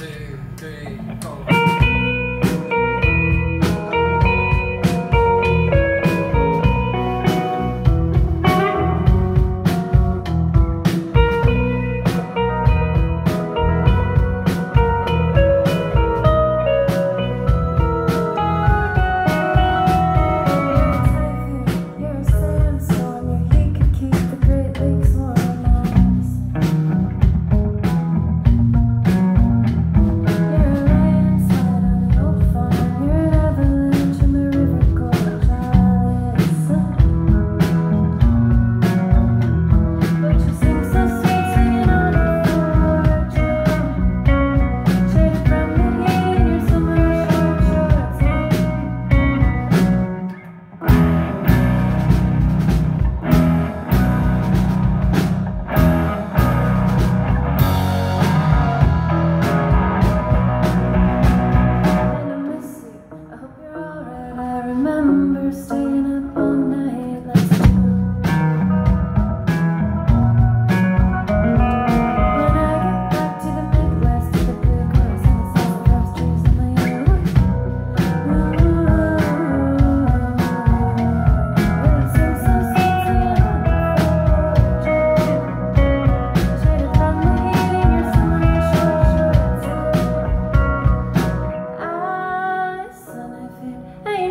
two, three, four.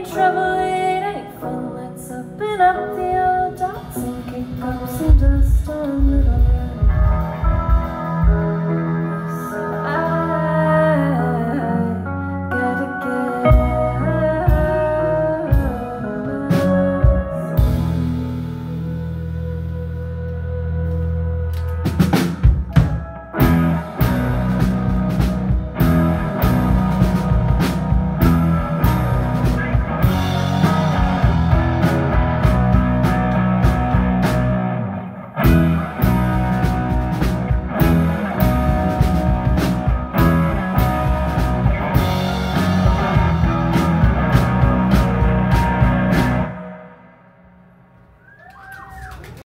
trouble, it ain't fun. Let's open up the